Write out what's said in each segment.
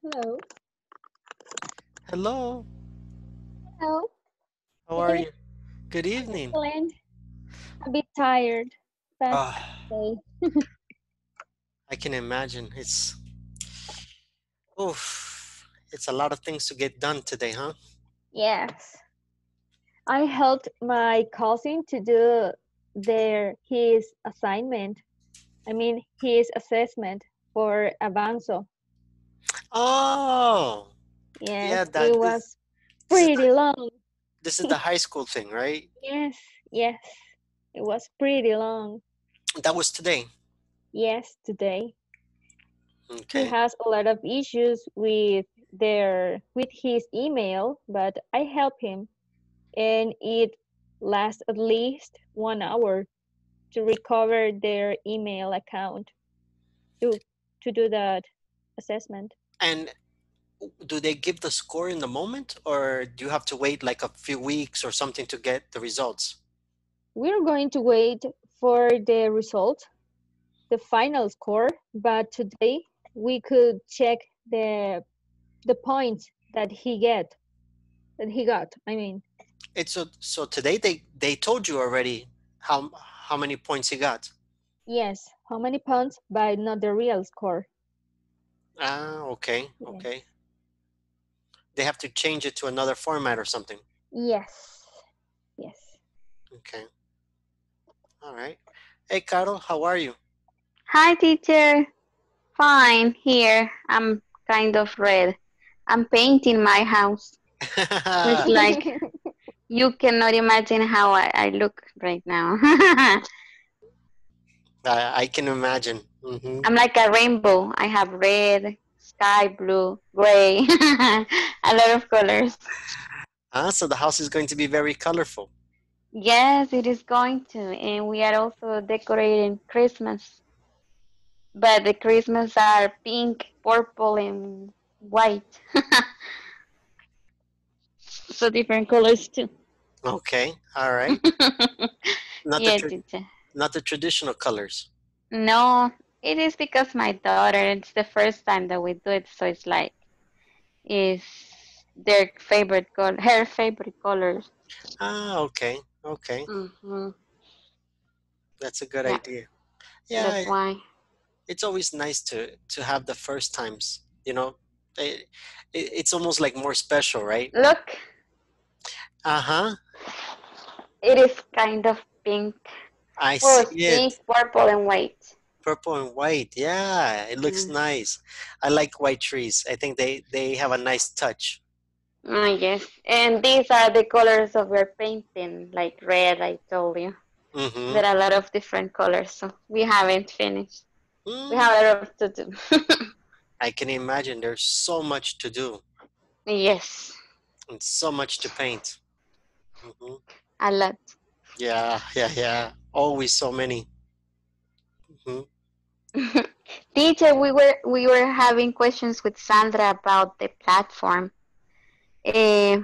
Hello. Hello. Hello. How are you? Good evening. Excellent. A bit tired. But ah. okay. I can imagine. It's oof. It's a lot of things to get done today, huh? Yes. I helped my cousin to do their his assignment. I mean his assessment for Avanzo. Oh, Yes, that it was this is pretty long. this is the high school thing, right? Yes, yes. It was pretty long. That was today. Yes, today. Okay. He has a lot of issues with their with his email, but I help him and it lasts at least one hour to recover their email account to to do that assessment. And do they give the score in the moment, or do you have to wait like a few weeks or something to get the results? We're going to wait for the result, the final score, but today we could check the the points that he get that he got. I mean, It's so so today they they told you already how how many points he got. yes, how many points, but not the real score. Ah, okay, Yes. okay. They have to change it to another format or something. Yes. Yes. Okay. All right. Hey, Carol, how are you? Hi, teacher. Fine, here. I'm kind of red. I'm painting my house. It's like you cannot imagine how I, I look right now. I, I can imagine. Hmm I'm like a rainbow. I have red, sky blue, gray, a lot of colors. Ah, so the house is going to be very colorful. Yes, it is going to. And we are also decorating Christmas. But the Christmas are pink, purple, and white. so different colors too. Okay. All right. Not yes, the tra- not the traditional colors. No, it is because my daughter, it's the first time that we do it, so it's like, is their favorite color, her favorite colors. Ah, okay. Okay. hmm That's a good Yeah. idea. Yeah, That's why. it's always nice to to have the first times. You know, it, it, it's almost like more special, right? Look, Uh huh. it is kind of pink. I Well, see pink, purple, and white. Purple and white. Yeah, it looks Mm. nice. I like white trees. I think they they have a nice touch. Ah, yes. And these are the colors of your painting, like red, I told you. Mm-hmm. There are a lot of different colors, so we haven't finished. Mm. We have a lot to do. I can imagine there's so much to do yes, and so much to paint. hmm a lot. Yeah, yeah, yeah. Always so many. hmm Teacher, we were we were having questions with Sandra about the platform. Eh,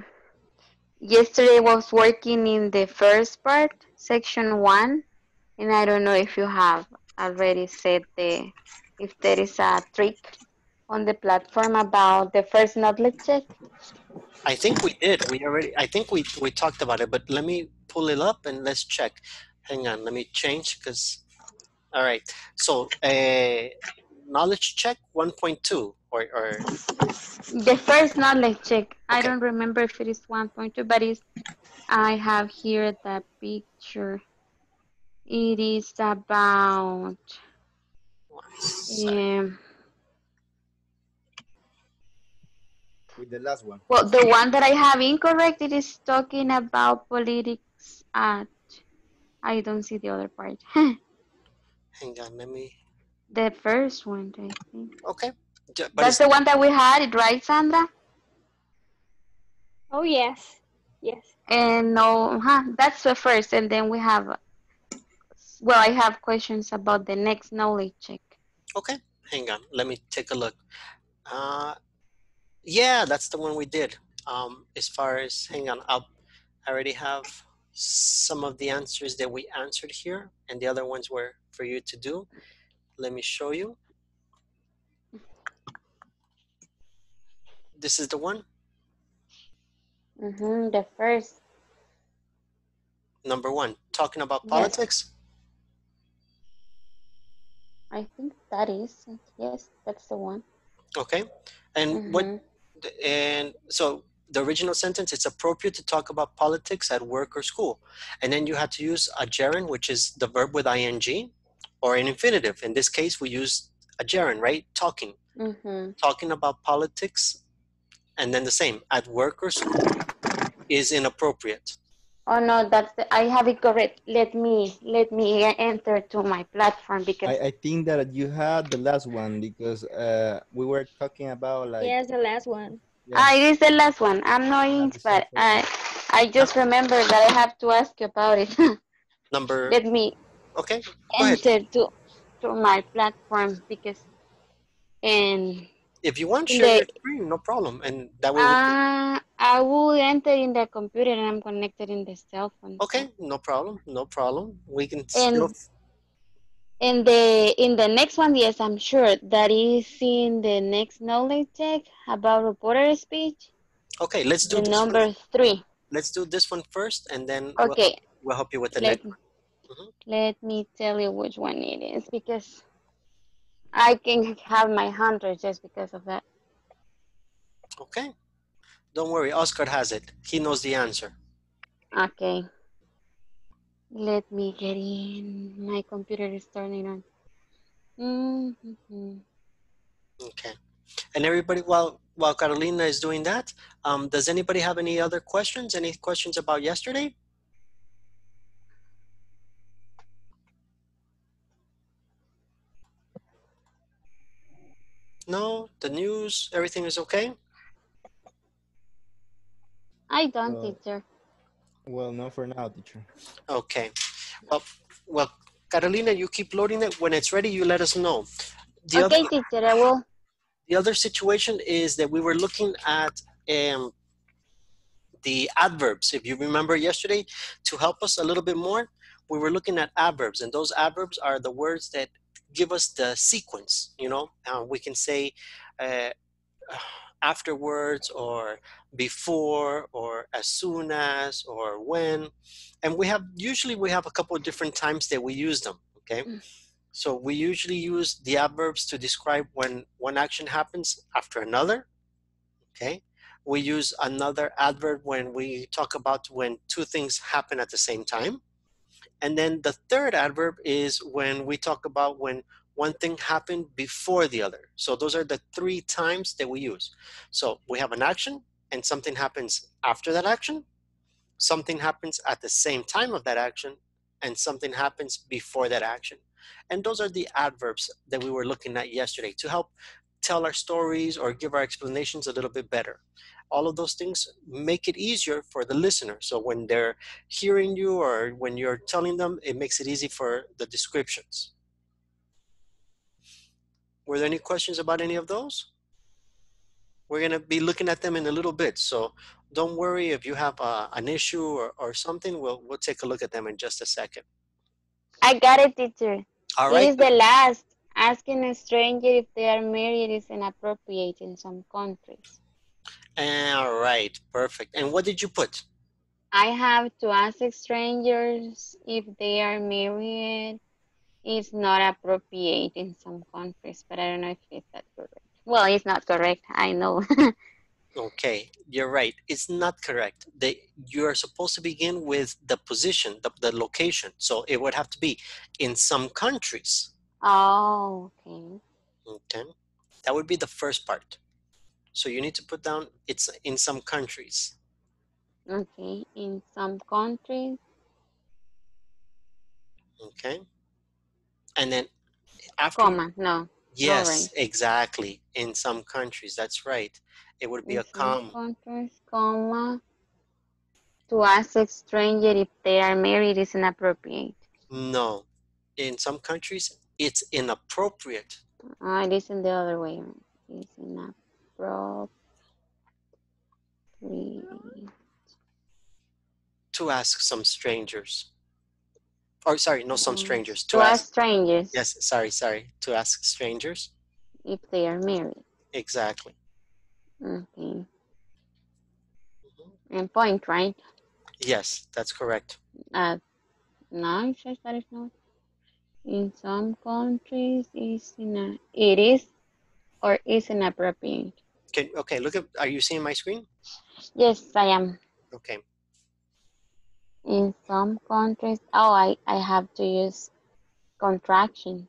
yesterday was working in the first part, section one, and I don't know if you have already said the if there is a trick on the platform about the first knowledge check. I think we did. We already. I think we we talked about it. But let me pull it up and let's check. Hang on. Let me change because. All right. So, uh, knowledge check 1.2 or or The first knowledge check. I don't remember if it is 1.2, but it's, I have here the picture. It is about one sec. um, with the last one. well, the one that I have incorrect. It is talking about politics at. I don't see the other part. Hang on. Let me. the first one, I think. Okay. J- But That's it's, the one that we had, it, right, Sandra? Oh yes. Yes. And no, huh, that's the first, and then we have. Well, I have questions about the next knowledge check. okay. Hang on. Let me take a look. Uh, yeah, that's the one we did. Um, as far as hang on, I'll, I already have some of the answers that we answered here, and the other ones were for you to do. Let me show you. This is the one. Mm-hmm, the first. Number one, talking about Yes. politics. I think that is. Yes, that's the one. Okay. And what Mhm. and so the original sentence it's appropriate to talk about politics at work or school and then you had to use a gerund which is the verb with ing or an infinitive in this case we use a gerund right talking Mm-hmm. talking about politics and then the same at work or school is inappropriate Oh no, that's the, I have it correct. Let me let me enter to my platform because I, I think that you had the last one because uh, we were talking about like Yes, the last one. Yeah, ah, it is the last one. I'm not in, but I I just remember that I have to ask you about it. number let me okay enter to to my platform because and if you want share your the- screen no problem and that way we uh, I will enter in the computer and I'm connected in the cell phone. so- okay no problem no problem we can And still in the in the next one, yes, I'm sure that is in the next knowledge check about reported speech. okay let's do this one. number three. let's do this one first and then we'll, Okay, we'll help you with the let, next Mhm. let me tell you which one it is because I can have my hundred just because of that. Okay. Don't worry, Oscar has it. He knows the answer. Okay. Let me get in. My computer is turning on. Mm-hmm. Okay. And everybody, while while Carolina is doing that, um, does anybody have any other questions? Any questions about yesterday? No, the news, everything is okay. I don't, Uh, teacher. Well, not for now, teacher. Okay. Well, well, Carolina, you keep loading it. When it's ready, you let us know. The okay, other teacher, I will. the other situation is that we were looking at um, the adverbs. If you remember yesterday, to help us a little bit more, we were looking at adverbs, and those adverbs are the words that give us the sequence. You know, uh, we can say uh, afterwards, or before, or as soon as, or when, and we have usually we have a couple of different times that we use them. Okay. Mm. So we usually use the adverbs to describe when one action happens after another. Okay. We use another adverb when we talk about when two things happen at the same time. And then the third adverb is when we talk about when one thing happened before the other. So those are the three times that we use. So we have an action and something happens after that action, something happens at the same time of that action, and something happens before that action. And those are the adverbs that we were looking at yesterday to help tell our stories or give our explanations a little bit better. All of those things make it easier for the listener. So when they're hearing you or when you're telling them, it makes it easy for the descriptions. Were there any questions about any of those? We're going to be looking at them in a little bit. So don't worry if you have uh, an issue or, or something, we'll, we'll take a look at them in just a second. I got it, teacher. All It is the last. Asking a stranger if they are married is inappropriate in some countries. All right, perfect. And what did you put? I have to ask strangers if they are married. It's not appropriate in some countries, but I don't know if it's that correct. Well, it's not correct. I know. Okay, you're right. It's not correct. They, you're supposed to begin with the position, the, the location. So it would have to be in some countries. oh, okay. Okay, that would be the first part. So you need to put down it's in some countries. Okay. In some countries. Okay, and then after Comma. No. yes, right. exactly. In some countries, that's right. It would be in a some com. countries, comma. To ask a stranger if they are married is inappropriate. No, in some countries, it's inappropriate. Ah, it is in the other way. It's inappropriate. to ask some strangers. Or sorry, no, some Mm, strangers. To To ask ask. strangers Yes, sorry, sorry. To ask strangers. if they are married. Exactly. Okay. And point, right? Yes, that's correct. Uh, no, it says that it's not. In some countries, is in a, it is or is inappropriate. Can, okay, look at, are you seeing my screen? Yes, I am. Okay. In some countries, oh, I, I have to use contraction.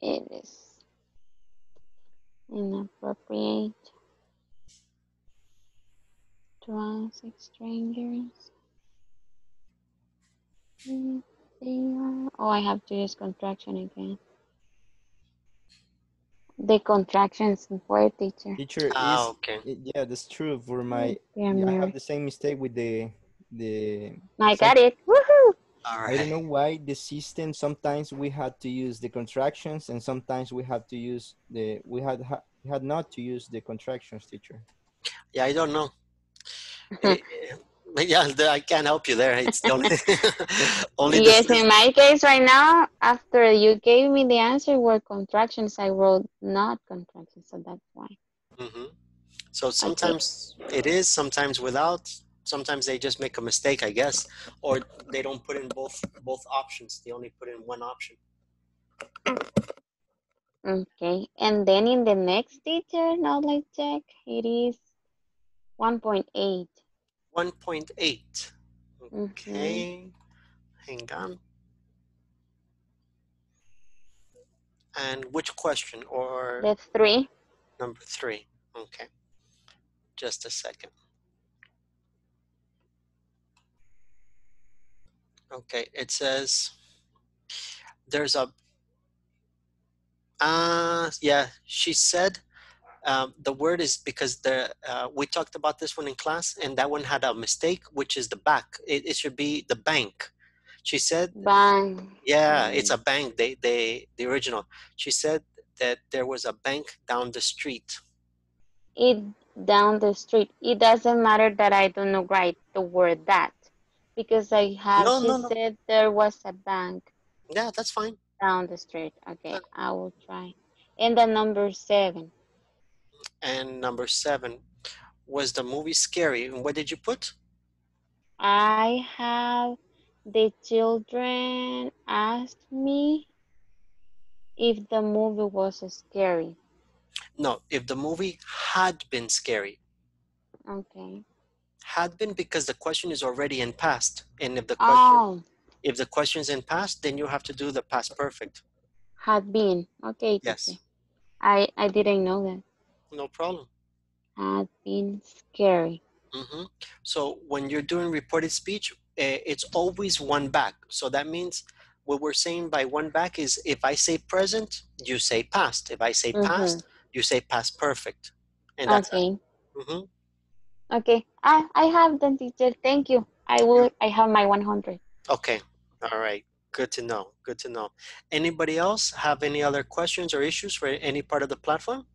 It is inappropriate to ask strangers. Oh, I have to use contraction again. The contractions for teacher. Teacher Ah, is okay. it- yeah, that's true. For my Yeah, I have the same mistake with the the I got it. Woohoo! All I don't know why the system sometimes we had to use the contractions and sometimes we had to use the we had ha, had not to use the contractions teacher. Yeah, I don't know. But yeah, I can't help you there. It's the only, only Yes, in my case right now, after you gave me the answer were contractions, I wrote not contractions, so that's why. Mhm. So sometimes it is, sometimes without. Sometimes they just make a mistake, I guess, or they don't put in both both options. They only put in one option. Okay, and then in the next teacher knowledge check, it is 1.8. One point eight. Mhm. Okay, hang on. And which question or The three. number three? Okay, just a second. Okay, it says there's a. Uh, yeah, she said um, the word is because the uh, we talked about this one in class, and that one had a mistake, which is the back. It, it should be the bank. She said Bang. yeah, it's a bank. They they the original. She said that there was a bank down the street. It down the street. It doesn't matter that I don't know right the word that. Because I have No, she no, no. said there was a bank Yeah, that's fine. down the street. Okay, I will try. And the number seven. And number seven was the movie scary. And what did you put? I have the children asked me if the movie was scary. No, if the movie had been scary. Okay. Had been because the question is already in past. And if the oh. question Oh, if the question's in past, then you have to do the past perfect. had been. Okay. Yes. teacher. I I didn't know that. No problem. Had been scary. hmm So when you're doing reported speech, eh, it's always one back. So that means what we're saying by one back is if I say present, you say past. If I say past, you say past perfect. And that's Okay. hmm Okay. I I have the teacher. Thank you. I will. I have my 100. okay. All right. Good to know. Good to know. Anybody else have any other questions or issues for any part of the platform?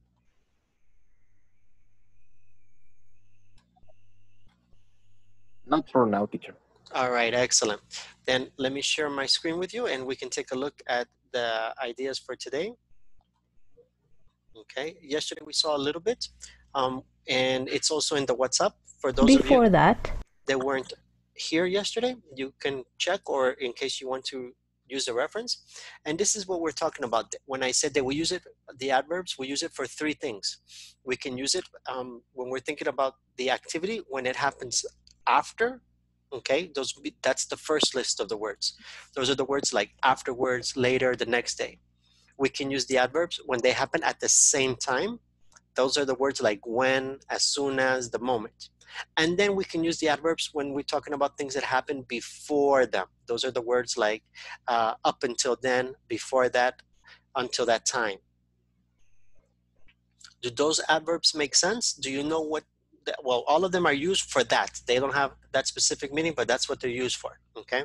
Not for now, teacher. All right, excellent. Then let me share my screen with you and we can take a look at the ideas for today. Okay, yesterday we saw a little bit um, and it's also in the WhatsApp for those of you Before that, that weren't here yesterday. You can check or in case you want to use the reference. And this is what we're talking about. When I said that we use it, the adverbs, we use it for three things. We can use it um, when we're thinking about the activity, when it happens after okay? Those that's the first list of the words. Those are the words like afterwards later the next day. We can use the adverbs when they happen at the same time. Those are the words like when as soon as the moment. And then we can use the adverbs when we're talking about things that happen before them. Those are the words like uh, up until then before that until that time. Do those adverbs make sense? Do you know what well all of them are used for that. They don't have that specific meaning but that's what they're used for okay?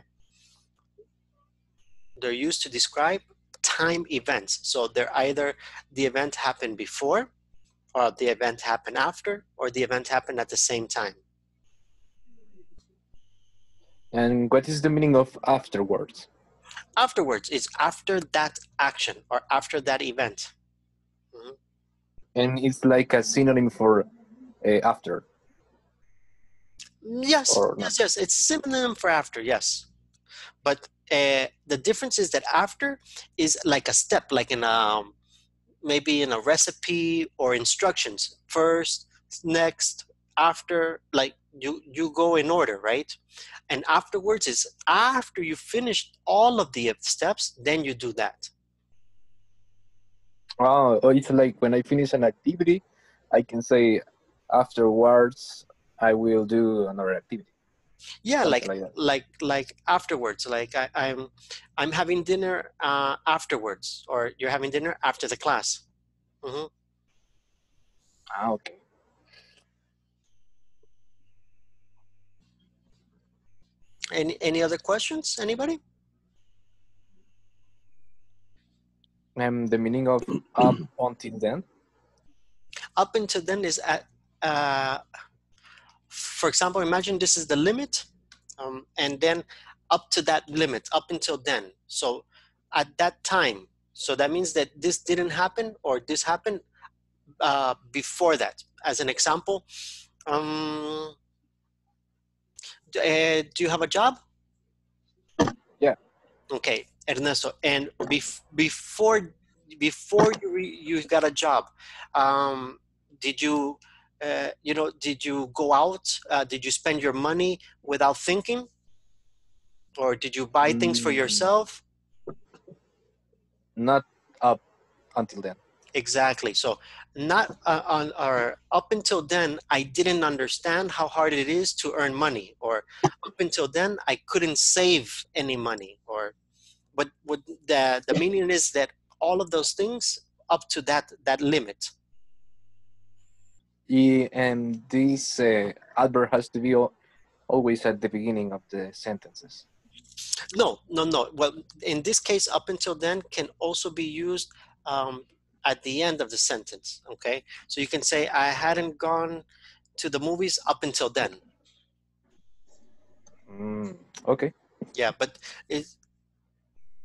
They're used to describe time events. So they're either the event happened before or the event happened after or the event happened at the same time. And what is the meaning of afterwards? afterwards is after that action or after that event. Mm-hmm. And it's like a synonym for Uh, after. Yes, yes, yes. It's synonym for after, yes. But uh, the difference is that after is like a step, like in a maybe in a recipe or instructions. First, next, after, like you you go in order, right? And afterwards is after you finish all of the steps, then you do that. Oh, oh, it's like when I finish an activity, I can say afterwards I will do another activity. Yeah, like like like like afterwards like I, i'm i'm having dinner uh afterwards or you're having dinner after the class Mm-hmm. Ah, okay. any any other questions anybody And the meaning of up until then. up until then is at uh for example imagine this is the limit um, and then up to that limit up until then. So at that time so that means that this didn't happen or this happened uh, before that. As an example um, uh, do you have a job? Yeah. okay ernesto and bef- before before you re- you got a job um, did you uh, you know did you go out? Uh, did you spend your money without thinking? Or did you buy things for Mm. yourself? Not up until then. exactly. So not uh, on or up until then i didn't understand how hard it is to earn money. Or up until then i couldn't save any money. Or but what the the meaning is that all of those things up to that that limit Y- And this uh, adverb has to be always at the beginning of the sentences. No, no, no. Well, in this case, up until then can also be used um, at the end of the sentence. Okay, so you can say, "I hadn't gone to the movies up until then." Mm, okay. Yeah, but it.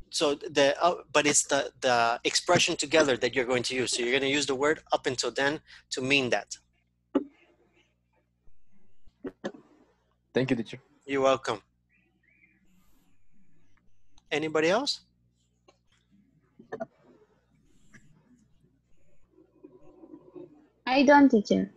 So the uh, but it's the the expression together that you're going to use. So you're going to use the word up until then to mean that. Thank you, teacher. You're welcome. Anybody else? I don't, teacher.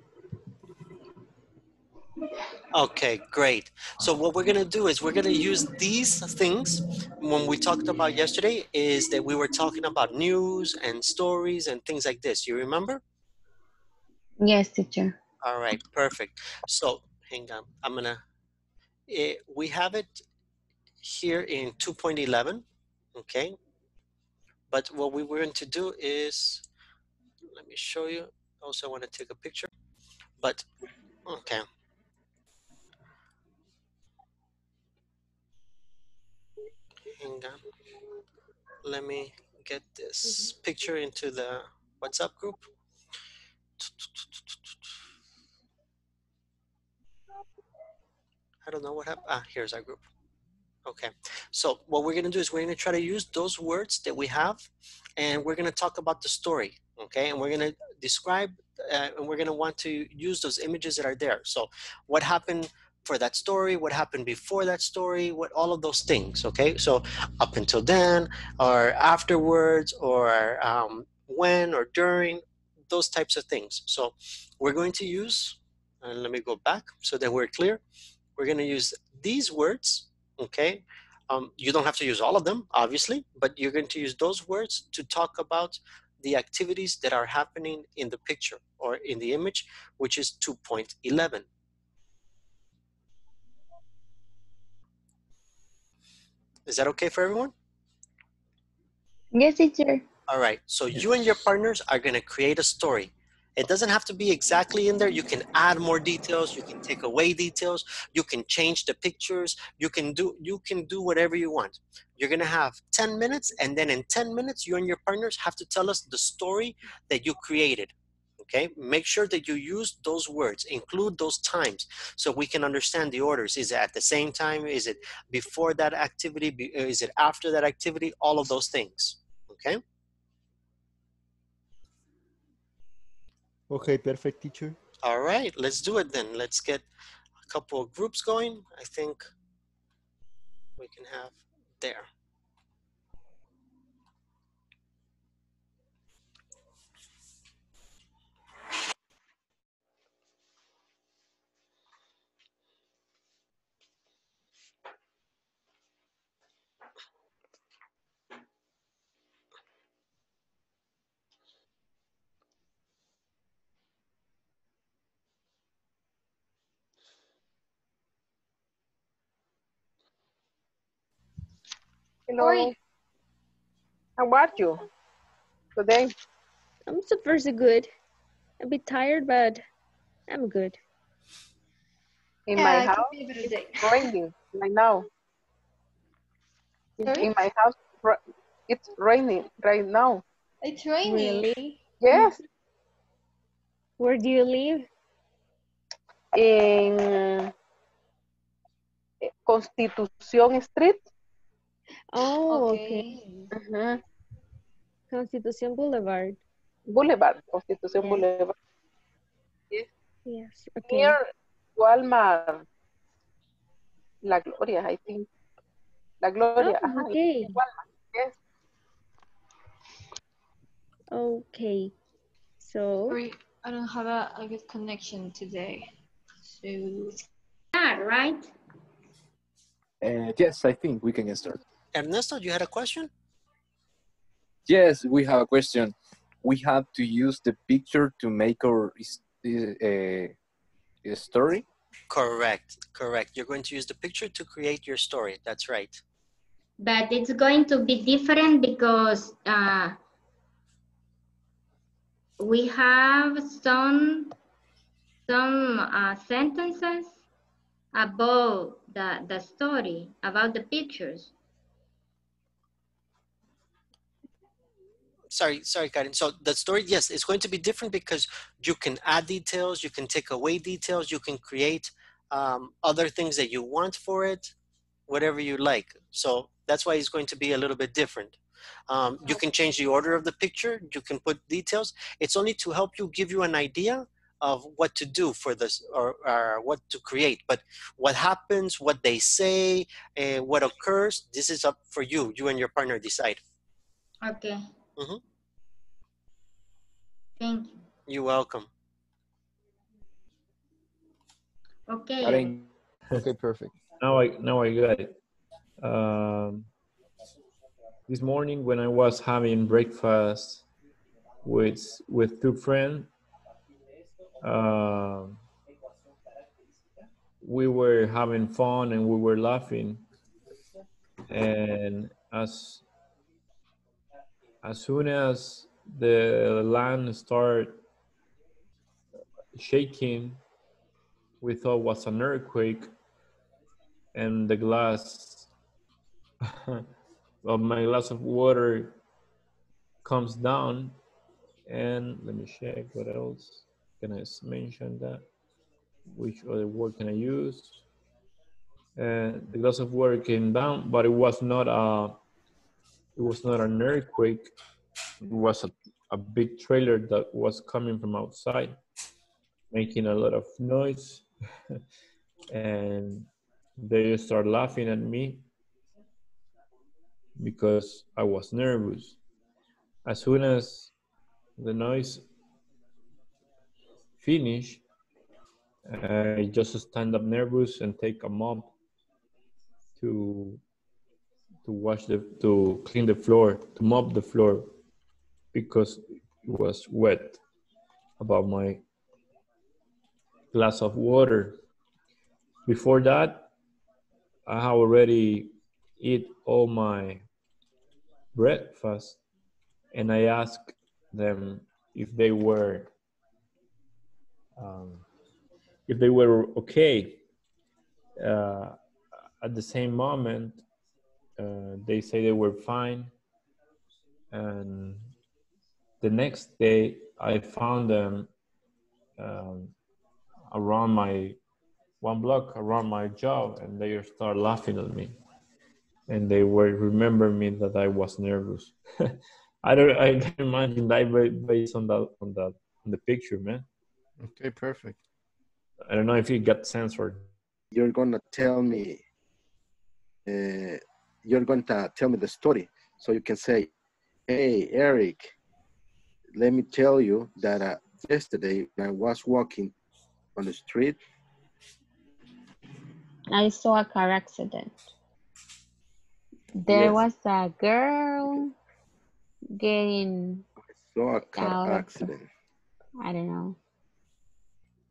Okay, great. So what we're gonna do is we're gonna use these things when we talked about yesterday is that we were talking about news and stories and things like this. You remember? Yes, teacher. All right, perfect. So hang on, I'm gonna. Eh, we have it here in 2.11, okay. But what we were going to do is, let me show you. Also, I want to take a picture. But okay. Hang on. Let me get this picture into the WhatsApp group. I don't know what happened. Ah, here's our group. Okay. So what we're going to do is we're going to try to use those words that we have and we're going to talk about the story. Okay. And we're going to describe uh, and we're going to want to use those images that are there. So what happened for that story, what happened before that story, what all of those things. Okay. So up until then or afterwards or um, when or during those types of things. So we're going to use, and let me go back so that we're clear. We're going to use these words okay? Um, you don't have to use all of them obviously but you're going to use those words to talk about the activities that are happening in the picture or in the image which is 2.11 is that okay for everyone? Yes, teacher. all right so you and your partners are going to create a story it doesn't have to be exactly in there. You can add more details. You can take away details. You can change the pictures. You can do you can do whatever you want. You're going to have 10 minutes and then in 10 minutes you and your partners have to tell us the story that you created okay? Make sure that you use those words. Include those times so we can understand the orders. Is it at the same time? Is it before that activity? Is it after that activity? All of those things okay Okay, perfect, teacher. All right, let's do it then. Let's get a couple of groups going. I think we can have there. Hello. Oi. How are you today? I'm super so good. A bit tired, but I'm good. In Yeah, my I house, be a better day. it's raining right now. In- Sorry? In my house, it's raining right now. It's raining. Really? Yes, Where do you live? in eh, Constitución Street. Oh, okay. Ujú. Constitution Boulevard. Boulevard, Constitución Yeah. Boulevard. Yes. yes. Okay. Near Walmart. La Gloria, I think. La Gloria. Oh, ajá, okay. Walmart, yes. Okay. So Sorry, I don't have a, a good connection today. So start, right? Uh, yes, I think we can get started. Ernesto, you had a question? Yes, we have a question. We have to use the picture to make our uh, story. Correct, correct. You're going to use the picture to create your story. That's right. But it's going to be different because uh, we have some some uh, sentences about the, the story, about the pictures. Sorry, sorry, Karen. So the story, yes, it's going to be different because you can add details, you can take away details, you can create um, other things that you want for it, whatever you like. So that's why it's going to be a little bit different. Um, you can change the order of the picture, you can put details. It's only to help you give you an idea of what to do for this or, or what to create. But what happens, what they say, uh, what occurs, this is up for you. You and your partner decide. Okay. Mhm. Thank you. You're welcome. Okay. Karen, Okay, perfect. Now I now I got it. Um, this morning when I was having breakfast with with two friends, um, we were having fun and we were laughing, and as as soon as the land started shaking, we thought was an earthquake and the glass of my glass of water comes down and let me check what else can I mention that which other word can I use? And the glass of water came down but it was not a it was not an earthquake it was a, a big trailer that was coming from outside making a lot of noise and they just start laughing at me because I was nervous. As soon as the noise finished, I just stand up nervous and take a mop to to wash the to clean the floor, to mop the floor because it was wet about my glass of water. Before that, I have already eat all my breakfast and I asked them if they were um, if they were okay. Uh, at the same moment, uh, they say they were fine, and the next day I found them um, around my one block around my job, and they start laughing at me, and they were remember me that I was nervous. I don't I can imagine that based on that on that on the picture, man. Okay, perfect. I don't know if you got censored. You're gonna tell me. Uh, you're going to tell me the story, so you can say, "Hey, Eric, let me tell you that uh, yesterday I was walking on the street, I saw a car accident. There Yes. was a girl getting, I saw a car of- accident." I don't know.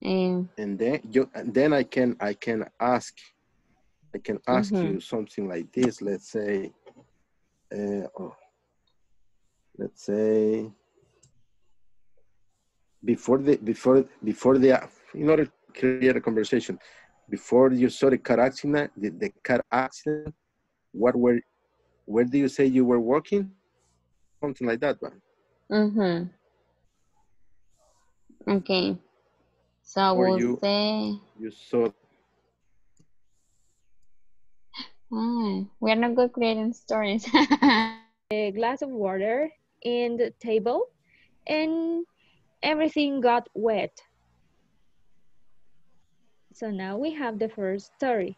Um, and then you and then i can i can ask i can ask Mhm. you something like this let's say uh, oh, let's say before the before before the in order to create a conversation before you saw the car accident the, the car accident what were where do you say you were working something like that one mm-hmm. Okay. So I will you- say, you saw ah, we're not good creating stories. a glass of water in the table and everything got wet. So now we have the first story.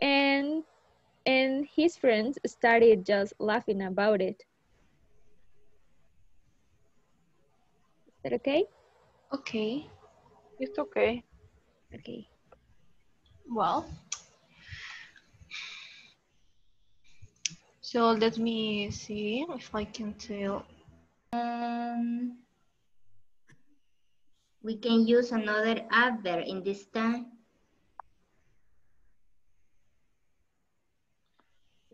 And and his friends started just laughing about it. Is that okay? Okay. It's okay. Okay. Well. So let me see if I can tell. Um, we can use another adverb in this time.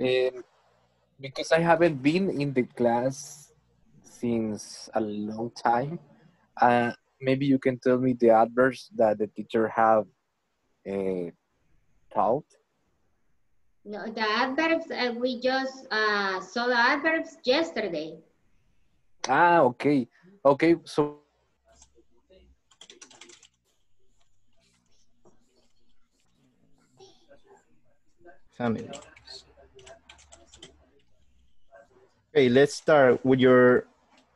Um, because I haven't been in the class since a long time, uh, maybe you can tell me the adverbs that the teacher have uh, taught. No, the adverbs, uh, we just uh, saw the adverbs yesterday. Ah, okay. Okay, so Family. Okay, let's start with your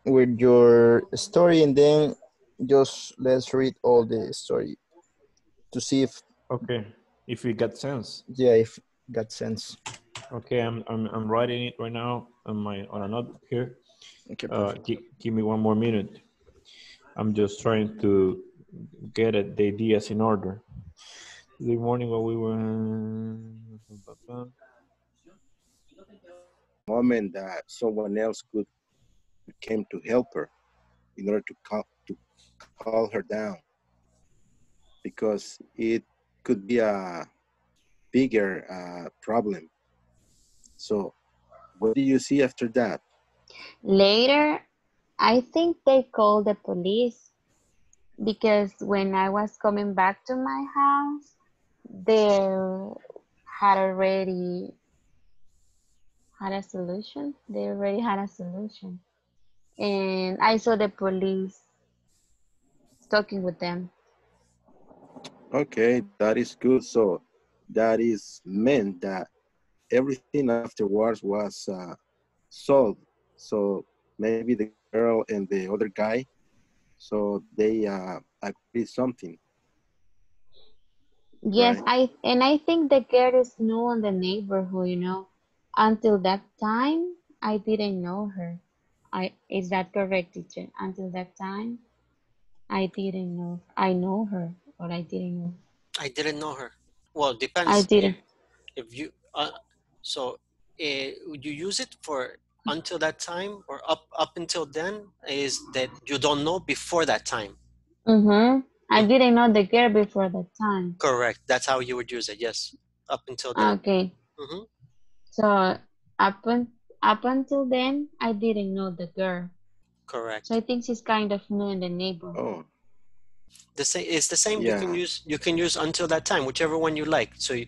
with your story and then just let's read all the story to see if Okay. If you got sense. yeah if got sense. Okay, I'm I'm I'm writing it right now on my on a notebook here. Okay, Uh, give me one more minute. I'm just trying to get it, the ideas in order. The morning while we were. moment that someone else could came to help her in order to calm to calm her down because it could be a bigger uh, problem so what do you see after that Later, I think they called the police because when I was coming back to my house, they had already had a solution. They already had a solution. And I saw the police talking with them. okay that is good so that is meant that everything afterwards was uh, solved so maybe the girl and the other guy so they uh, agreed something Yes, Right. I and I think the girl is new in the neighborhood, you know. Until that time, I didn't know her. I is that correct, teacher? Until that time, I didn't know. I know her, or I didn't know. I didn't know her. Well, depends. I didn't. If, if you uh, so uh, would you use it for until that time or up up until then is that you don't know before that time. Mm-hmm. I didn't know the girl before that time. Correct. That's how you would use it. Yes. Up until then. Okay. hmm So up un, up until then, I didn't know the girl. Correct. So I think she's kind of new in the neighborhood. oh The same. It's the same. You can use. You can use until that time, whichever one you like. So you,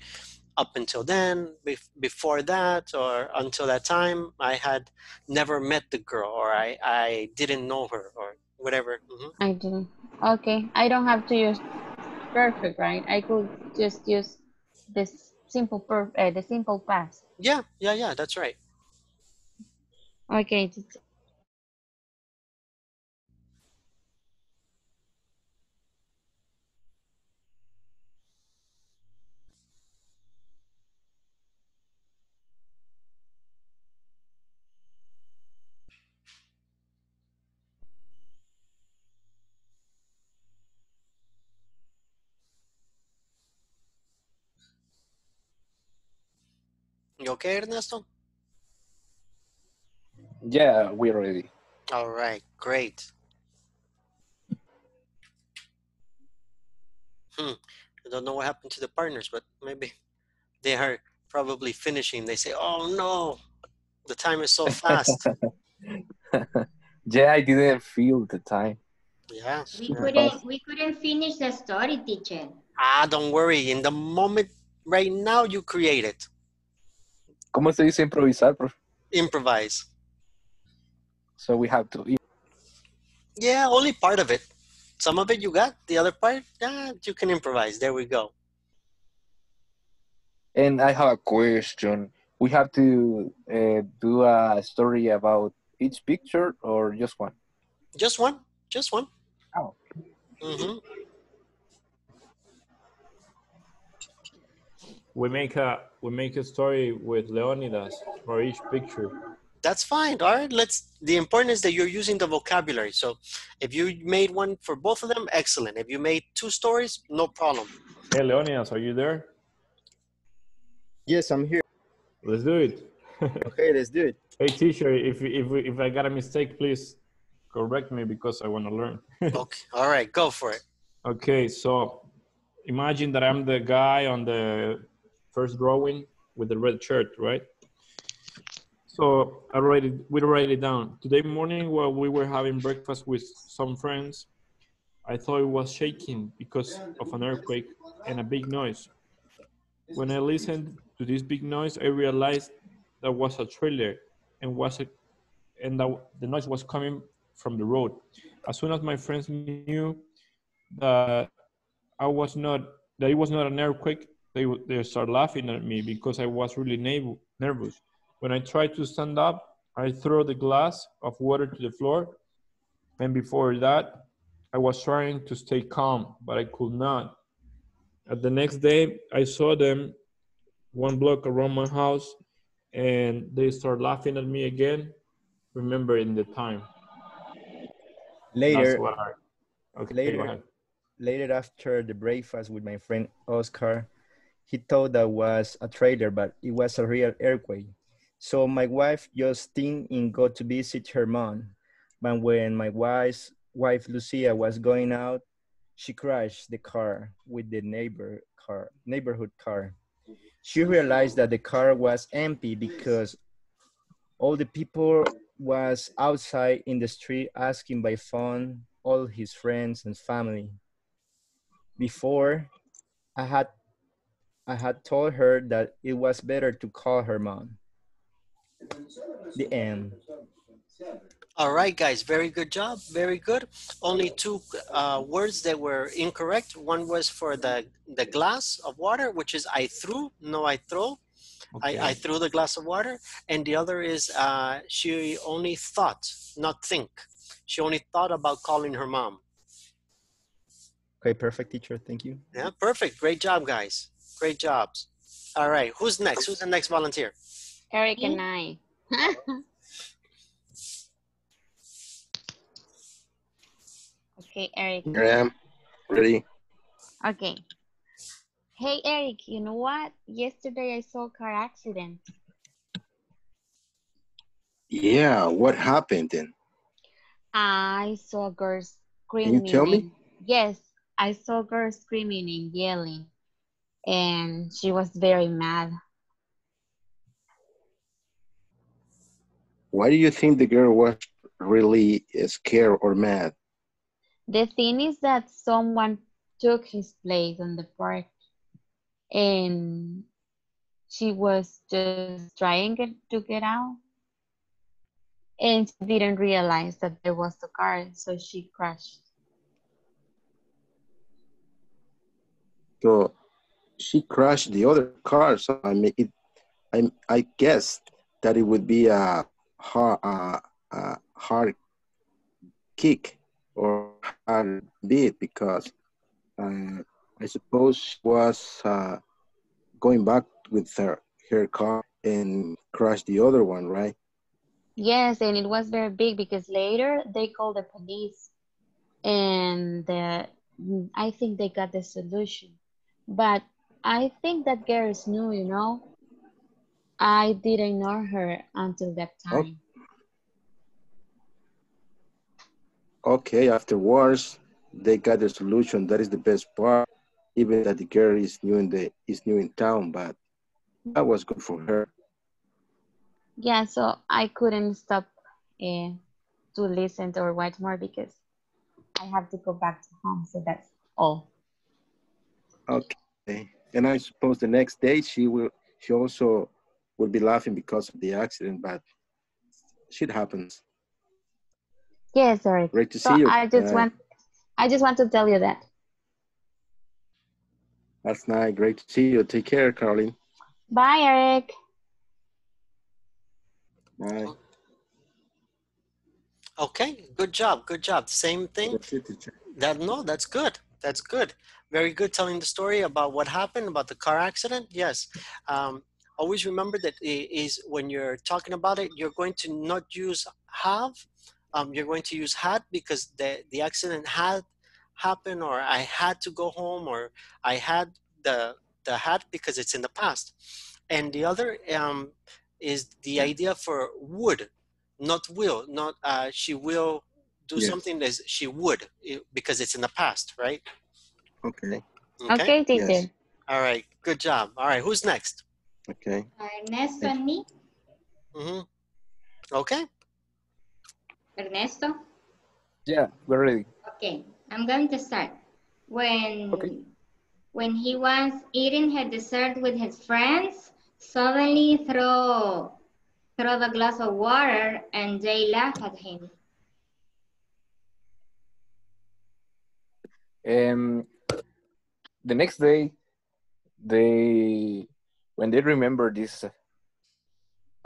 up until then, bef- before that, or until that time, I had never met the girl, or I I didn't know her, or whatever. hmm I didn't. Okay, I don't have to use perfect, right? I could just use this simple per uh, the simple past. Yeah. Yeah. Yeah. That's right. Okay, okay, Ernesto? Yeah, we're ready. All right, great. Hmm. I don't know what happened to the partners, but maybe they are probably finishing. They say, "Oh no, the time is so fast." yeah, I didn't feel the time. yeah. We couldn't, we couldn't finish the story, teacher. Ah, don't worry. In the moment, right now, you create it. ¿Cómo se dice improvisar, profe? Improvise. So we have to. Yeah, only part of it. Some of it you got. The other part, yeah, you can improvise. There we go. And I have a question. We have to uh, do a story about each picture or just one? Just one. Just one. Oh. hmm We make a we make a story with Leonidas for each picture. That's fine. All right. Let's. The important is that you're using the vocabulary. So, if you made one for both of them, excellent. If you made two stories, no problem. Hey Leonidas, are you there? Yes, I'm here. Let's do it. Okay, let's do it. Hey teacher, if if if I got a mistake, please correct me because I want to learn. Okay. All right. Go for it. Okay, so imagine that I'm the guy on the first drawing with the red shirt, right? So I write it, we write it down. Today morning while we were having breakfast with some friends, I thought it was shaking because of an earthquake and a big noise. When I listened to this big noise, I realized that was a trailer and was a, and that the noise was coming from the road. As soon as my friends knew that I was not that it was not an earthquake, they they start laughing at me because I was really nerv- nervous. When I tried to stand up, I threw the glass of water to the floor, and before that, I was trying to stay calm, but I could not. At the next day, I saw them one block around my house, and they start laughing at me again, remembering the time. Later, I. Okay, Later. later after the breakfast with my friend Oscar, he thought that was a trailer, but it was a real earthquake. So my wife Justine in go to visit her mom. But when my wife's wife Lucia was going out, she crashed the car with the neighbor car, neighborhood car. She realized that the car was empty because all the people was outside in the street asking by phone all his friends and family before I had I had told her that it was better to call her mom. The end. All right, guys. Very good job. Very good. Only two uh, words that were incorrect. One was for the the glass of water, which is I threw. No, I throw. I, I threw the glass of water. And the other is uh, she only thought, not think. She only thought about calling her mom. Okay, perfect teacher. Thank you. Yeah, perfect. Great job, guys. Great jobs. All right. Who's next? Who's the next volunteer? Eric and I. okay, Eric. Here I am. Ready? Okay. Hey, Eric, you know what? Yesterday I saw a car accident. Yeah, what happened then? I saw a girl Can screaming. you tell me? and- Yes, I saw a girl screaming and yelling, and she was very mad. Why do you think the girl was really scared or mad? The thing is that someone took his place on the park, and she was just trying to get out, and she didn't realize that there was a car, so she crashed. So she crashed the other car. So I mean, it, I I guess that it would be a hard a, a hard kick or hard beat because uh, I suppose she was uh, going back with her her car and crashed the other one, right? Yes, and it was very big because later they called the police, and I think they got the solution. But I think that girl is new, you know. I didn't know her until that Oh. time. Okay, afterwards, they got the solution. That is the best part. Even that the girl is new in the is new in town, but that was good for her. Yeah, so I couldn't stop uh, to listen or watch more because I have to go back to home. So that's all. Okay, and I suppose the next day she will she also will be laughing because of the accident, but shit happens. Yeah, sorry. Great to So see you. I just Uh, want, I just want to tell you that. That's nice. Great to see you. Take care, Caroline. Bye, Eric. Bye. Okay, good job, good job. Same thing. That's it. That no, that's good. That's good. Very good telling the story about what happened about the car accident. Yes. Um, always remember that i- when you're talking about it, you're going to not use have. Um, you're going to use had because the the accident had happened, or I had to go home, or I had the the had because it's in the past. And the other um, is the idea for would, not will, not uh, she will do Yes. something that she would because it's in the past, right? Okay. Okay, teacher. Yes. All right. Good job. All right. Who's next? Okay. Ernesto and me. hmm Okay. Ernesto. Yeah, we're ready. Okay, I'm going to start. When Okay. when he was eating his dessert with his friends, suddenly throw throw the glass of water and they laugh at him. Um, the next day, they when they remember this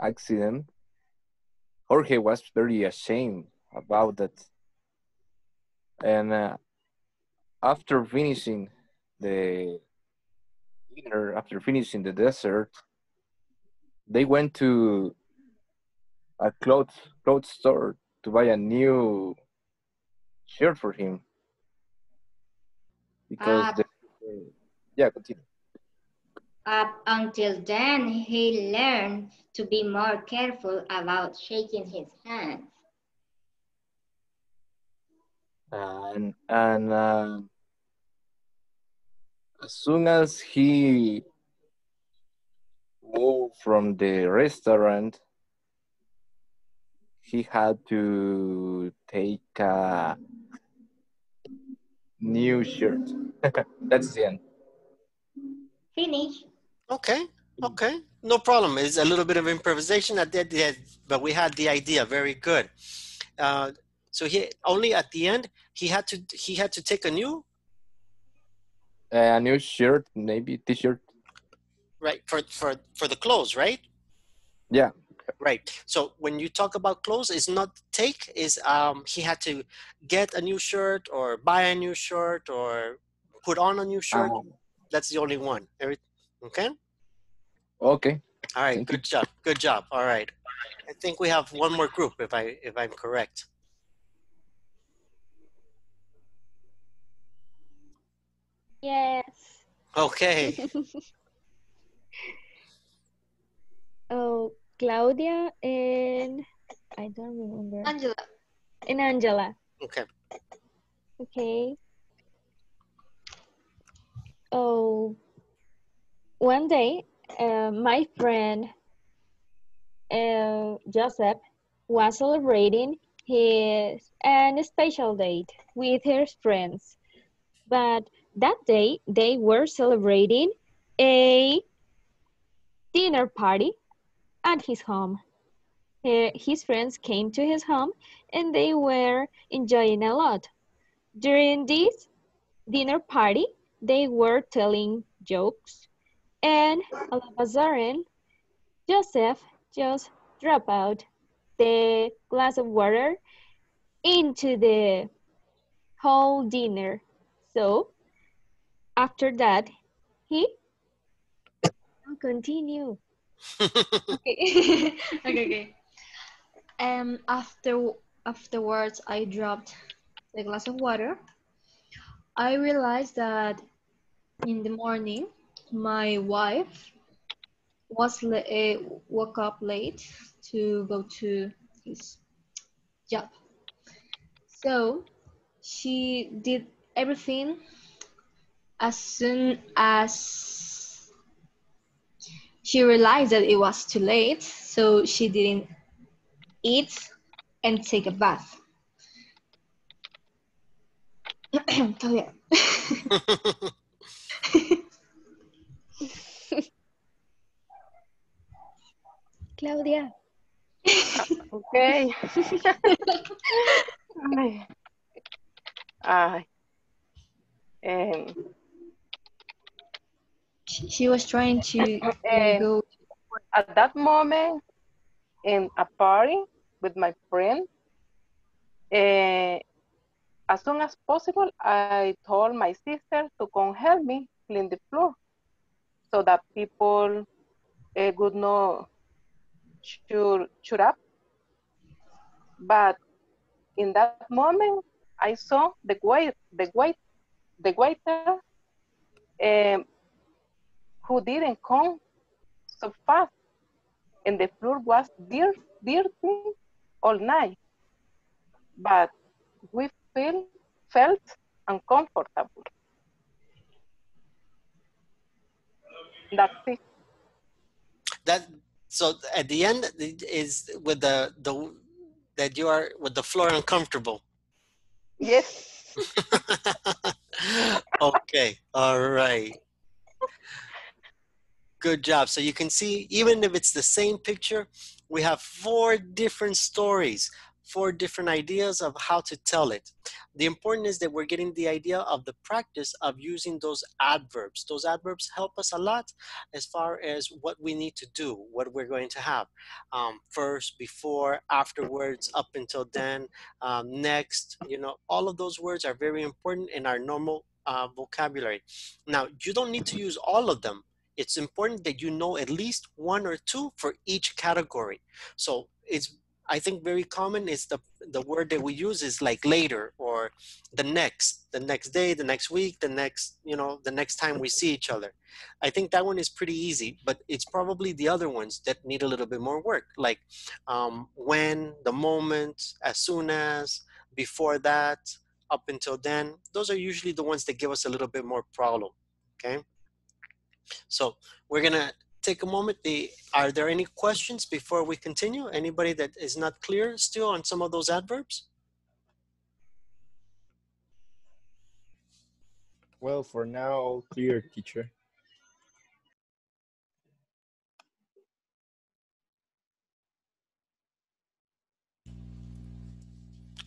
accident, Jorge was very ashamed about that. And uh, after finishing the dinner, after finishing the dessert, they went to a clothes clothes store to buy a new shirt for him because the, yeah continue Up until then, he learned to be more careful about shaking his hands. and and uh, as soon as he moved from the restaurant he had to take a new shirt that's the end Finish. Okay. Okay. No problem. It's a little bit of improvisation at the at end, but we had the idea. Very good. Uh, so he only at the end he had to he had to take a new a new shirt maybe t-shirt right for for for the clothes, right? yeah Right. So when you talk about clothes, it's not take. Is um he had to get a new shirt or buy a new shirt or put on a new shirt. Um, That's the only one. Every, okay. okay All right. Thank good job. Good job. All right. I think we have one more group if I if I'm correct. Yes. Okay. oh, Claudia and I don't remember. Angela. And Angela. Okay. Okay. Oh, one day, uh, my friend uh, Joseph was celebrating his an special date with his friends, but that day they were celebrating a dinner party at his home. His friends came to his home and they were enjoying a lot. During this dinner party, they were telling jokes, and all of a sudden, Joseph just dropped out the glass of water into the whole dinner. So, after that, he continue. Okay. okay, okay. Um, after afterwards, I dropped the glass of water. I realized that in the morning, my wife was uh, woke up late to go to his job. So she did everything as soon as she realized that it was too late. So she didn't eat and take a bath. Todavía. Claudia. Okay. Ay. Ay. Um, She she was trying to uh, Eh, go. at that moment, in a party with my friend, eh, as soon as possible, I told my sister to come help me clean the floor so that people eh, would not shoot, shoot up. But in that moment, I saw the wait, the wait, the waiter um, who didn't come so fast, and the floor was dirt, dirty all night. But we feel, felt uncomfortable. That's it. that so at the end is with the the that you are with the floor uncomfortable. Yes. okay, all right. Good job. So you can see, even if it's the same picture, we have four different stories, four different ideas of how to tell it. The important is that we're getting the idea of the practice of using those adverbs. Those adverbs help us a lot as far as what we need to do, what we're going to have. Um, first, before, afterwards, up until then, um, next, you know, all of those words are very important in our normal uh, vocabulary. Now, you don't need to use all of them. It's important that you know at least one or two for each category. So it's, I think very common is the, the word that we use is like later or the next, the next day, the next week, the next, you know, the next time we see each other. I think that one is pretty easy, but it's probably the other ones that need a little bit more work, like um, when, the moment, as soon as, before that, up until then. Those are usually the ones that give us a little bit more problem. Okay. So we're gonna take a moment. The, are there any questions before we continue? Anybody that is not clear still on some of those adverbs? Well, for now, all clear, teacher.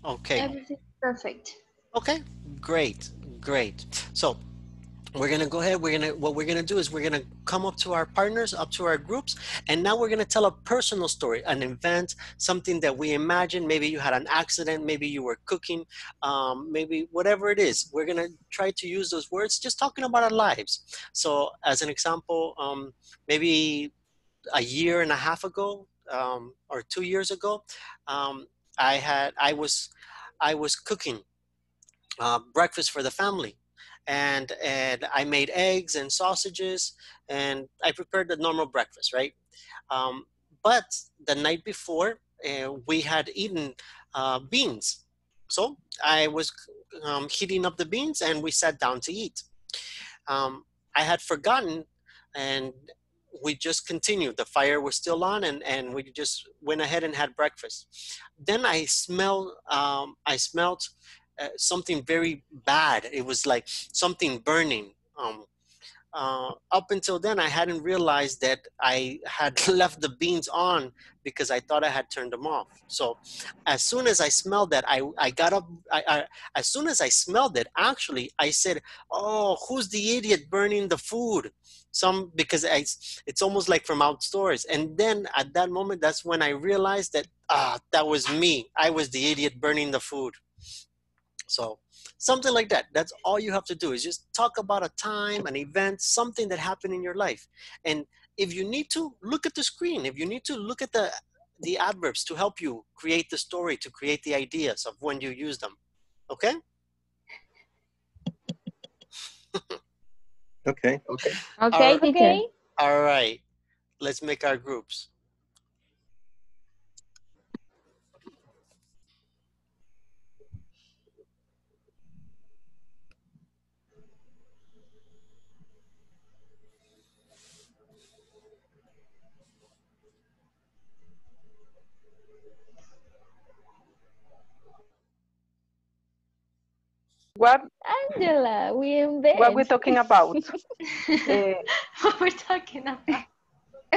Okay. Everything's perfect. Okay, great, great. So we're gonna go ahead. We're gonna what we're gonna do is we're gonna come up to our partners, up to our groups, and now we're gonna tell a personal story, an event, something that we imagine. Maybe you had an accident. Maybe you were cooking. Um, maybe whatever it is. We're gonna try to use those words, just talking about our lives. So as an example, um, maybe a year and a half ago um, or two years ago, um, I had I was I was cooking uh, breakfast for the family. And, and I made eggs and sausages and I prepared the normal breakfast, right? Um, but the night before, uh, we had eaten uh, beans. So I was um, heating up the beans and we sat down to eat. Um, I had forgotten and we just continued. The fire was still on and, and we just went ahead and had breakfast. Then I smelled, um, I smelled uh, something very bad. It was like something burning. Um, uh, up until then, I hadn't realized that I had left the beans on because I thought I had turned them off. So, as soon as I smelled that, I, I got up. I, I, as soon as I smelled it, actually, I said, "Oh, who's the idiot burning the food?" Some because I, it's almost like from outdoors. And then at that moment, that's when I realized that ah, that was me. I was the idiot burning the food. So something like that. That's all you have to do is just talk about a time, an event, something that happened in your life. And if you need to, look at the screen. If you need to, look at the the adverbs to help you create the story, to create the ideas of when you use them. Okay? Okay. Okay. Okay, Alright. Okay. All right. let's make our groups. What Angela, we in bed. what we talking about? Eh, what we're talking about.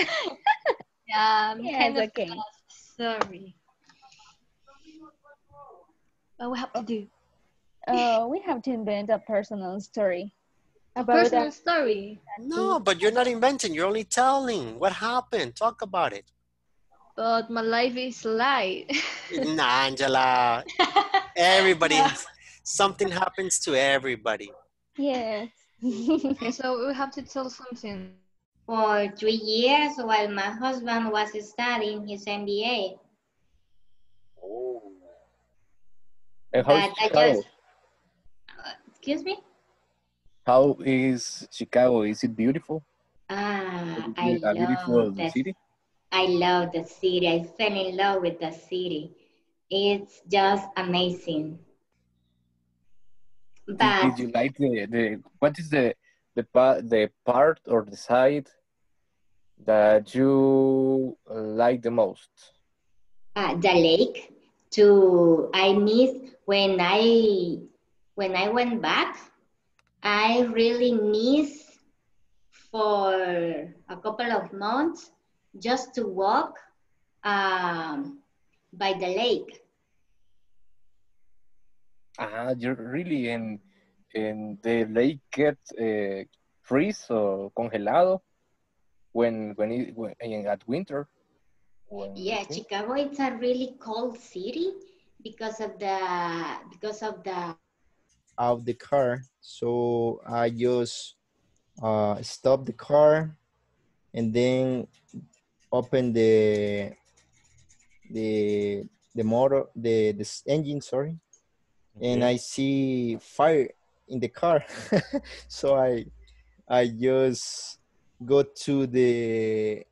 yeah, I'm Yes, kind of okay. Sorry. What we have to do? Uh, we have to invent a personal story about Personal that. story. No, but you're not inventing. You're only telling what happened. Talk about it. But my life is lie. Nah, Angela. Everybody, something happens to everybody. Yes. so we have to tell something. For three years while my husband was studying his MBA. Oh. And how's But I Chicago? just, uh, excuse me? How is Chicago? Is it beautiful? Ah, A I beau- a beautiful love the city? I love the city. I fell in love with the city. It's just amazing. Did, did you like the, the what is the the part the part or the side that you like the most? uh, the lake to I miss when I when I went back, I really miss for a couple of months just to walk um, by the lake. Ah, you're really in in the lake get uh, freeze or congelado when when it when, in, at winter. When Yeah, it- Chicago it's a really cold city because of the because of the of the car, so I just uh, stop the car and then open the the the motor the the engine sorry and Okay. I see fire in the car. so I I just go to the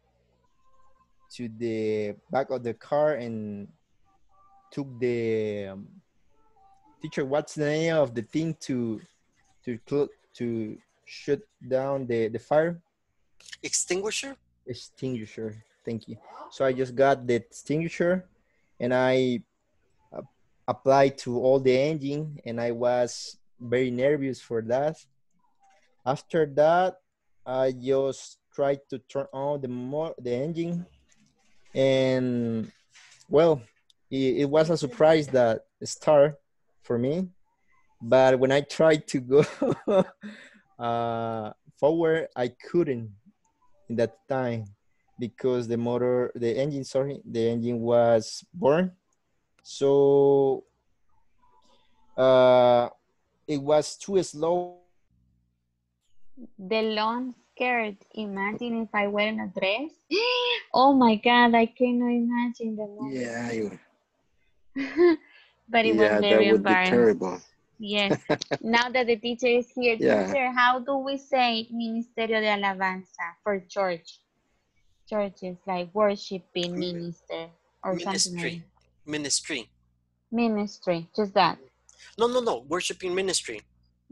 to the back of the car and took the um, teacher. What's the name of the thing to to cl- to shut down the the fire? Extinguisher? Extinguisher. Thank you. So I just got the extinguisher and I applied to all the engine and I was very nervous for that. After that, I just tried to turn on the mo- the engine and well, it, it was a surprise that it start for me. But when I tried to go uh, forward, I couldn't in that time because the motor, the engine, sorry, the engine was burned. So uh, it was too slow. The long skirt. Imagine if I wear in a dress. Oh my God, I cannot imagine the moment. Yeah, you, but it yeah, was that very would be terrible. Yes. now that the teacher is here, Yeah. teacher, how do we say Ministerio de Alabanza for church? Churches like worshiping minister or something like Ministry. Ministry. ministry. Just that. No, no, no. Worshiping ministry.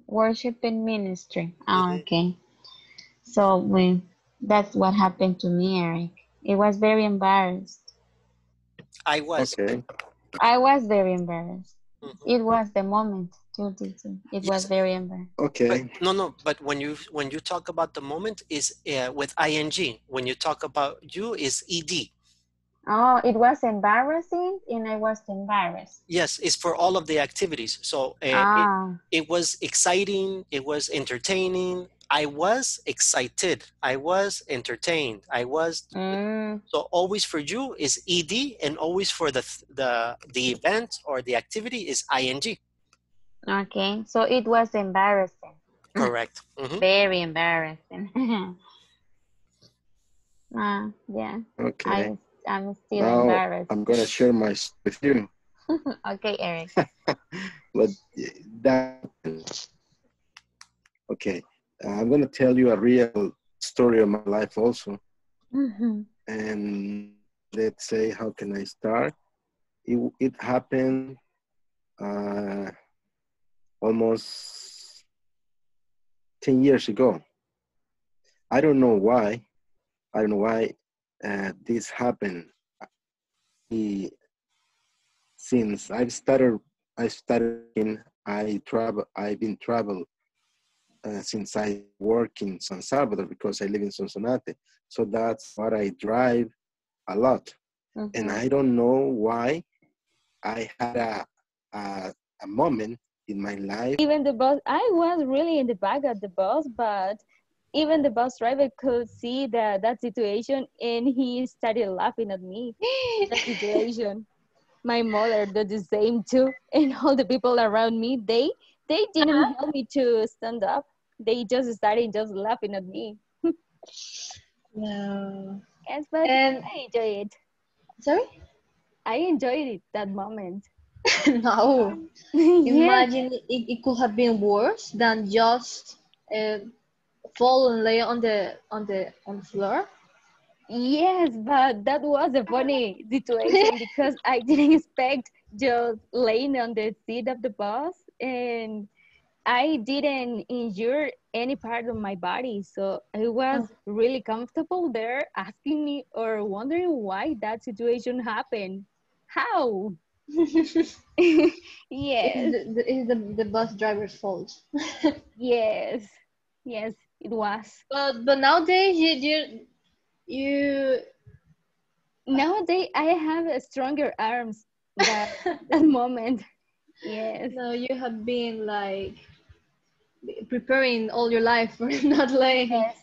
Worshiping ministry. Ah, Mhm. okay. So we, that's what happened to me, Eric. It was very embarrassed. I was. Okay. I was very embarrassed. Mhm. It was the moment too, teacher. It was Yes. very embarrassed. Okay. But no, no. But when you when you talk about the moment is uh, with ing. When you talk about you is ed. Oh, it was embarrassing and I was embarrassed. Yes, it's for all of the activities. So uh, ah, it, it was exciting. It was entertaining. I was excited. I was entertained. I was mm, so always for you is ed, and always for the the the event or the activity is ing. okay. So it was embarrassing. Correct. Mhm. Very embarrassing. Ah, yeah. Okay. I, I'm still Now embarrassed. I'm gonna share my with you, okay, Eric. but that. Okay, I'm gonna tell you a real story of my life also. Mhm. and let's say how can I start? It it happened uh, almost ten years ago. I don't know why. I don't know why uh, this happened. He, since I've started, I started in, I travel, I've been travel uh, since I work in San Salvador because I live in Sonsonate. So that's what I drive a lot. And I don't know why I had a, a, a moment in my life. Even the bus, I was really in the back of the bus, but even the bus driver could see that that situation, and he started laughing at me. that situation. My mother did the same too, and all the people around me, they they didn't help me to stand up. They just started just laughing at me. No. Yes, but And- I enjoy it. Sorry? I enjoyed it that moment. no. Yes. Imagine it, it could have been worse than just uh, fall and lay on the on the on the floor. Yes, but that was a funny situation because I didn't expect just laying on the seat of the bus and I didn't injure any part of my body. So I was oh. really comfortable there asking me or wondering why that situation happened. How? yes, It's, the, it's the, the bus driver's fault. yes, yes, it was. But but nowadays you you you Nowadays, I have a stronger arms that, that moment. Yes. no you have been like preparing all your life for not laying. Yes.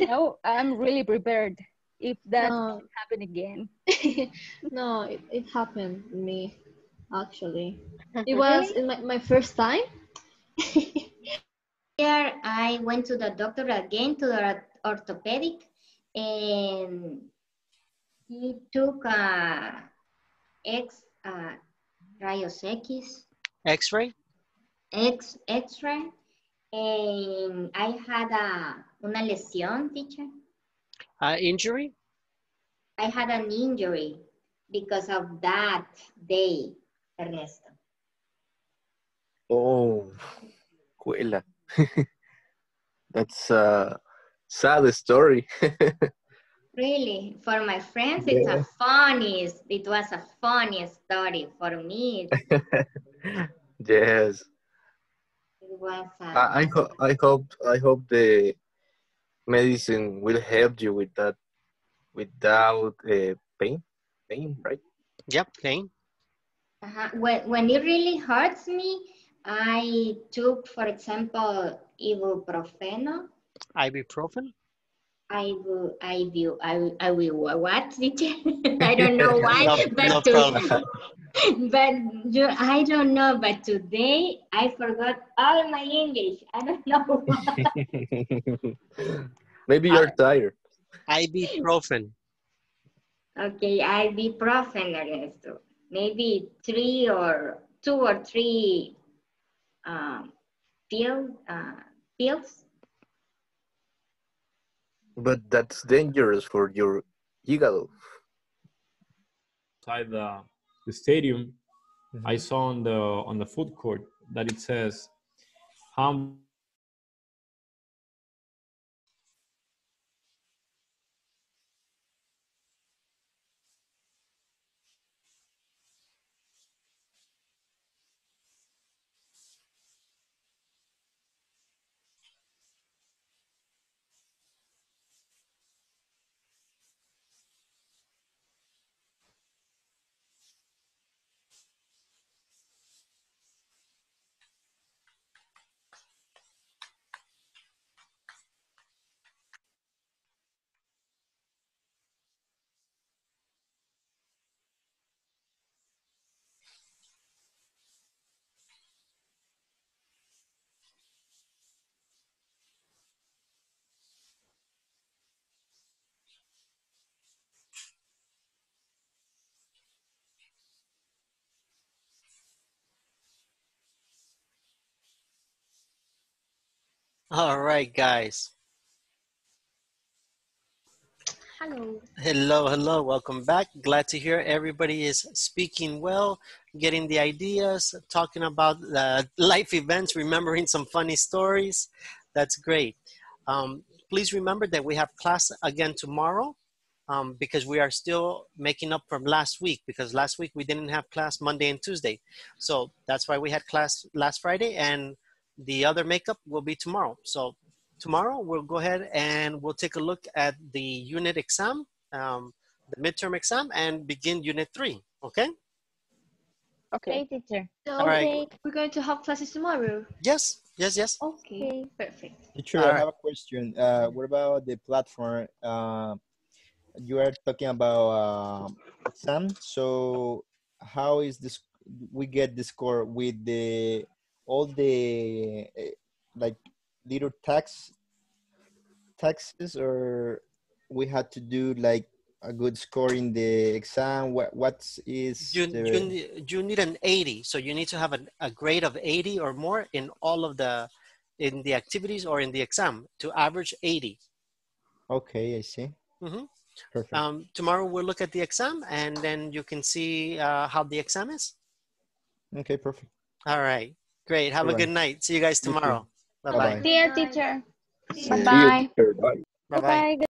no, I'm really prepared if that No. happen again. no, it, it happened to me actually. It was in my, my first time. Here I went to the doctor again to the orthopedic and he took a X uh, rayos X X-ray? X X-ray and I had a una lesión, teacher. Uh, injury? I had an injury because of that day, Ernesto. Oh, Cuela. That's a sad story. Really, for my friends, it's Yeah. a funny. It was a funny story. For me, yes. it was. A, I, I, ho- I hope I hope the medicine will help you with that without uh, pain. Pain, right? Yep, pain. uh When when it really hurts me, I took, for example, ibuprofeno. Ibuprofen? I will, I will, I will, I will what? teacher? I don't know why, No, but no to- but you, I don't know. But today I forgot all my English. I don't know why. Maybe you're tired. Ibuprofen. Okay, ibuprofen, Ernesto. Maybe three or two or three um, pill, uh, pills. But that's dangerous for your hígado. Inside the, the stadium, I saw on the on the food court that it says ham All right, guys. Hello. Hello, hello, welcome back. Glad to hear everybody is speaking well, getting the ideas, talking about the life events, remembering some funny stories. That's great. Um, please remember that we have class again tomorrow um, because we are still making up from last week because last week we didn't have class Monday and Tuesday. So that's why we had class last Friday and the other makeup will be tomorrow. So tomorrow we'll go ahead and we'll take a look at the unit exam, um, the midterm exam and begin unit three, okay? Okay. Okay, teacher. So All right. We're going to have classes tomorrow. Yes, yes, yes. Okay, perfect. Teacher, All I right. have a question. Uh, what about the platform? Uh, you are talking about uh, exam. So how is this? We get the score with the all the eh, like little tax taxes, or we had to do like a good score in the exam. What what is You, the you, need- you need an 80. So you need to have an, a grade of 80 or more in all of the, in the activities or in the exam to average 80. okay? I see. mm -hmm. Perfect. Um, tomorrow we'll look at the exam and then you can see uh, how the exam is. okay, perfect. All right. Great. Have a good night. See you guys tomorrow. Bye Bye-bye. bye. See you, teacher. See you, Bye-bye. teacher. Bye. Bye bye. Bye-bye.